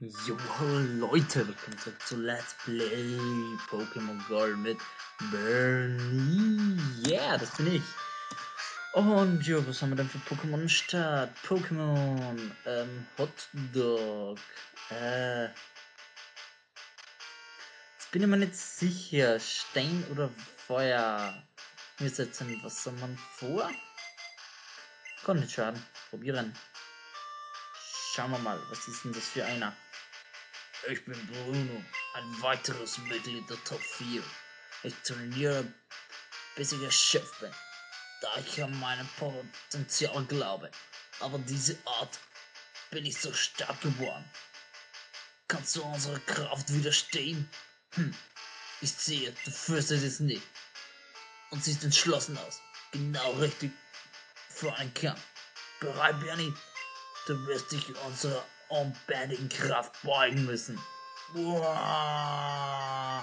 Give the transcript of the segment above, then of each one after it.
Jo, Leute, willkommen zurück zu Let's Play Pokémon Gold mit Bernie. Yeah, das bin ich. Und jo, was haben wir denn für Pokémon im Start? Pokémon, ähm, Hotdog, äh, jetzt bin ich mir nicht sicher, Stein oder Feuer. Wir setzen Wassermann vor. Kann nicht schaden, probieren. Schauen wir mal, was ist denn das für einer? Ich bin Bruno, ein weiteres Mitglied der Top 4. Ich trainiere, bis ich Chef bin, da ich an meinem Potenzial glaube. Aber diese Art bin ich so stark geworden. Kannst du unserer Kraft widerstehen? Hm, ich sehe, du fürchtest es nicht. Und siehst entschlossen aus. Genau richtig für einen Kampf. Bereit, Bernie? Du wirst dich unserer unbändigen Kraft beugen müssen. Wow.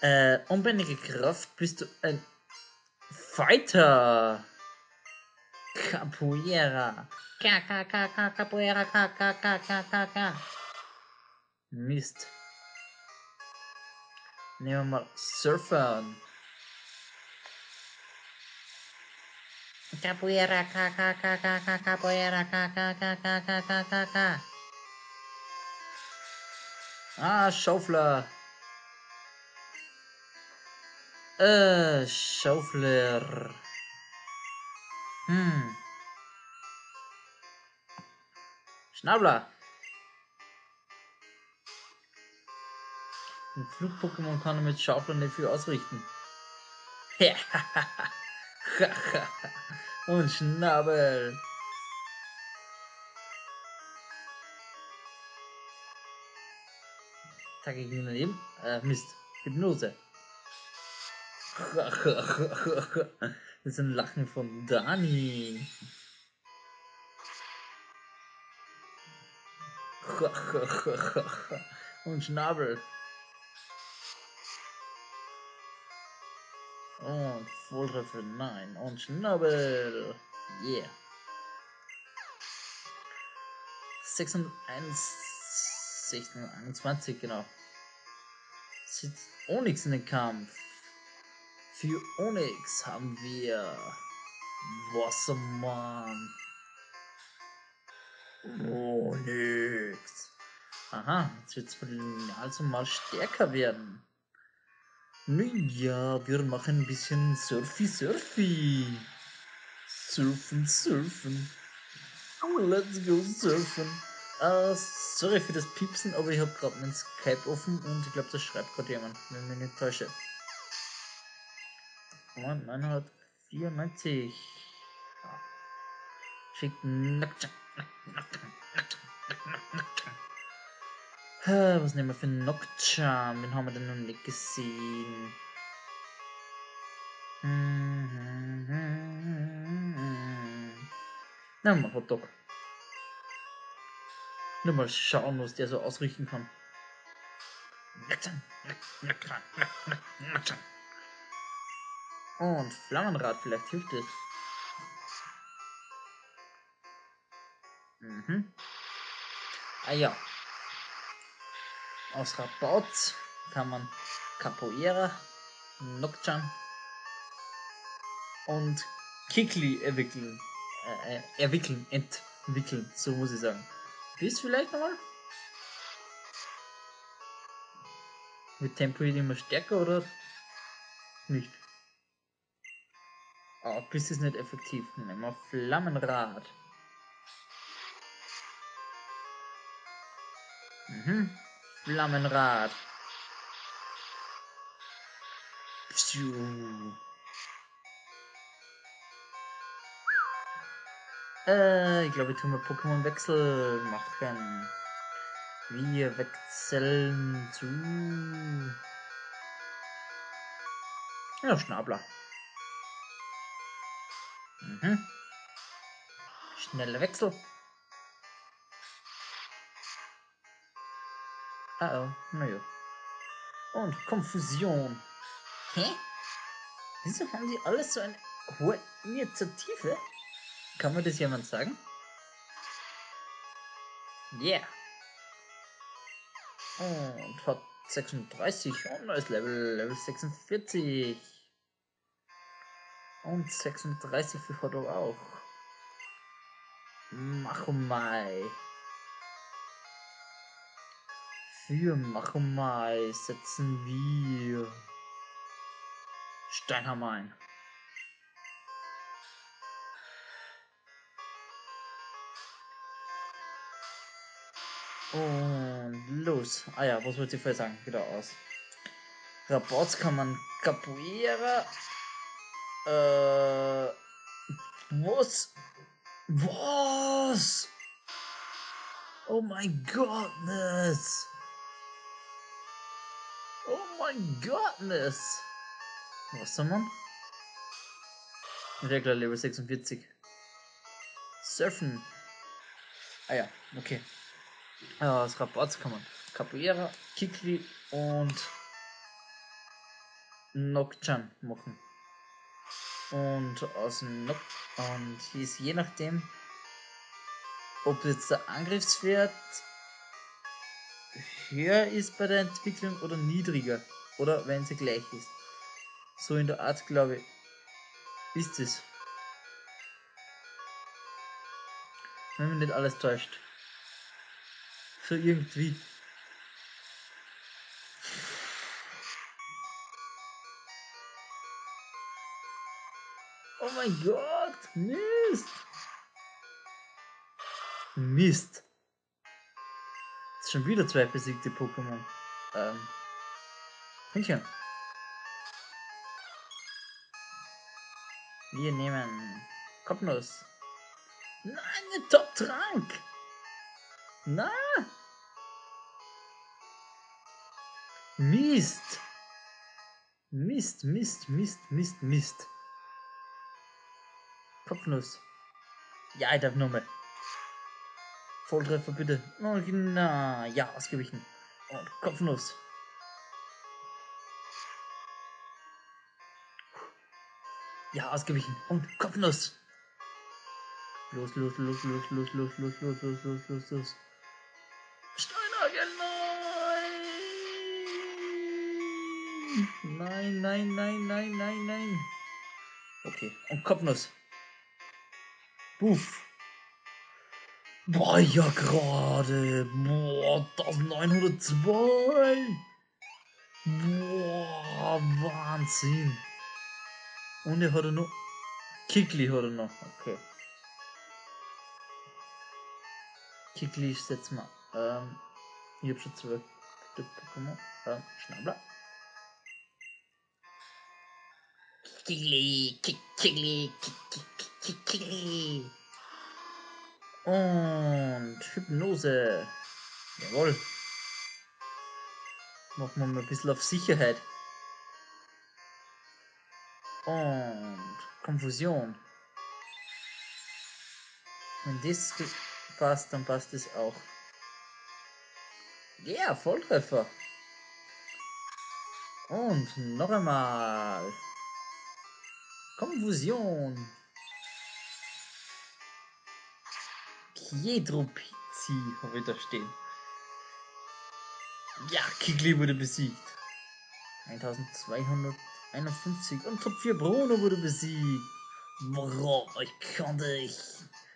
Äh, unbändige Kraft bist du ein Fighter. Capoeira. Ka, ka, ka, ka, Capoeira, ka, ka, ka, ka, ka, ka. Mist. Nehmen wir mal Surfern. Capoeira, ka, ka, ka, ka, ka, capoeira, ka, ka, ka, ka, ka, ka, ka, ka. Ah, Schaufler. Äh, Schaufler. Hm. Schnabler. Ein Flug-Pokémon kann er mit Schaufler nicht viel ausrichten. Und Schnabel. Tag ihn daneben? Äh, Mist. Hypnose. Das ist ein Lachen von Dani. Und Schnabel. Und Volltreffer, nein. Und Schnabel. Yeah. 601, 621, genau. Sitzt Onyx in den Kampf. Für Onyx haben wir Wassermann. Onyx. Aha, jetzt wird es also mal stärker werden. Nun ja, wir machen ein bisschen Surfy Surfy. Surfen, surfen. Let's go surfen. Uh, sorry für das Piepsen, aber ich habe gerade mein Skype offen und ich glaube, das schreibt gerade jemand, wenn ich mich nicht täusche. 994. Ja. Schickt Nacktschak. Was nehmen wir für Nocturne? Den haben wir denn noch nicht gesehen. Na, mal Hotdog. Nur mal schauen, was der so ausrichten kann. Und Flammenrad, vielleicht hilft es. Mhm. Ah ja. Aus Rabaut kann man Capoeira, Nocturne und Kikli entwickeln. Äh, äh, entwickeln, entwickeln, so muss ich sagen. Bis vielleicht nochmal? Mit Tempo immer stärker oder nicht? Oh, bis ist nicht effektiv. Nehmen wir Flammenrad. Mhm. Flammenrad. Pschuh. Äh, ich glaube, ich tue mal Pokémon-Wechsel machen. Wir wechseln zu. Ja, Schnabler. Mhm. Schneller Wechsel. Ah oh, naja. Und Konfusion. Hä? Wieso haben die alles so eine hohe Initiative? Kann mir das jemand sagen? Yeah. Und hat 36 und neues Level, Level 46. Und 36 für Hotdog auch. Machomai. Für Machomai setzen wir Steinhammer ein. Und los. Ah ja, was wollte ich vorher sagen? Wieder aus. Rapports kann man Capoeira. Äh. Was? Was? Oh my goodness. Oh my goodness. Was soll man? Regler Level 46. Surfen. Ah ja, okay. Äh, aus Rapports kann man Capoeira, Kikli und Nokchan machen. Und aus dem Nok und hier ist je nachdem, ob jetzt der Angriffswert höher ist bei der Entwicklung oder niedriger. Oder wenn sie gleich ist. So in der Art, glaube ich, ist es. Wenn mich nicht alles täuscht. So irgendwie. Oh mein Gott, Mist. Mist. Schon wieder zwei besiegte Pokémon. Ähm. Hündchen. Wir nehmen Kopfnuss. Nein, ein Top-Trank. Na? Mist. Mist, Mist, Mist, Mist, Mist. Kopfnuss. Ja, ich darf nochmal. Volltreffer bitte. Oh, na, ja, ausgewichen. Und Kopfnuss. Ja, ausgewichen. Und Kopfnuss. Los, los, los, los, los, los, los, los, los, los, los, los. Steinagel, nein! Nein, nein, nein, nein, nein, nein. Okay, und Kopfnuss. Buff. Boah, ja gerade. Boah, 1902. Boah, Wahnsinn. Und er hat er noch. Kickli hat er noch. Okay. Kickli ist jetzt mal. Ähm, ich hab schon Stück Pokémon. Ähm, Schnabler. Kickli, Kick, Kickli, Kick, Kick, Kickli. Und Hypnose. Jawohl. Machen wir mal ein bisschen auf Sicherheit. Und Konfusion. Wenn das passt, dann passt es auch. Ja, yeah, Volltreffer. Und noch einmal. Konfusion. Pietro Pizzi habe ich da stehen. Ja, Kigli wurde besiegt. 1251 und Top 4 Bruno wurde besiegt. Warum? Ich konnte ich.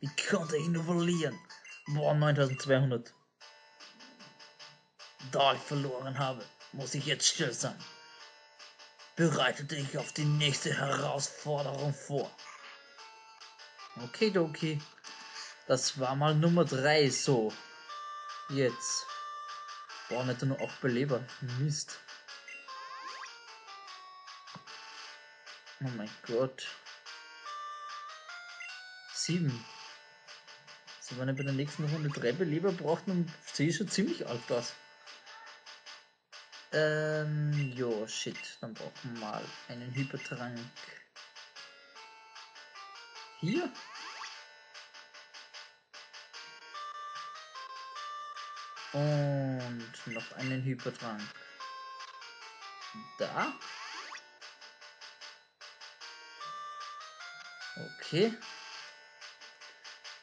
Wie konnte ich nur verlieren? Boah, 9200. Da ich verloren habe, muss ich jetzt still sein. Bereite dich auf die nächste Herausforderung vor. Okay, okay. Das war mal Nummer 3 so. Jetzt. Boah, nicht nur 8 Beleber. Mist. Oh mein Gott. 7. So, wenn er bei der nächsten Runde 3 Beleber braucht, dann sehe ich schon ziemlich alt aus. Ähm, jo, shit. Dann brauchen wir mal einen Hypertrank. Hier? Und noch einen Hypertrank. Da. Okay.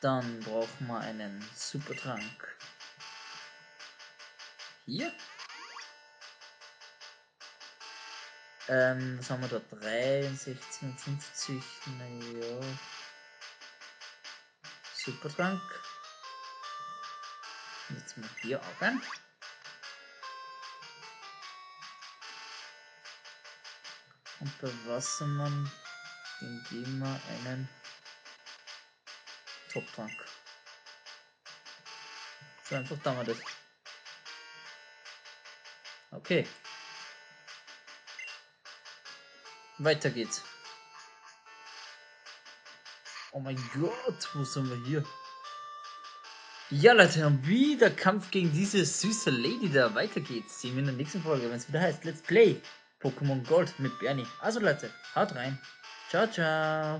Dann brauchen wir einen Supertrank. Hier. Ähm, was haben wir da? 63 und 50. Naja. Supertrank. Jetzt mal hier auch ein. Und bei Wassermann, den geben einen Top-Tank. So einfach da wir das. Okay. Weiter geht's. Oh mein Gott, wo sind wir hier? Ja, Leute, und wie der Kampf gegen diese süße Lady da weiter geht's, sehen wir in der nächsten Folge, wenn es wieder heißt Let's Play Pokémon Gold mit Bernie. Also Leute, haut rein. Ciao, ciao.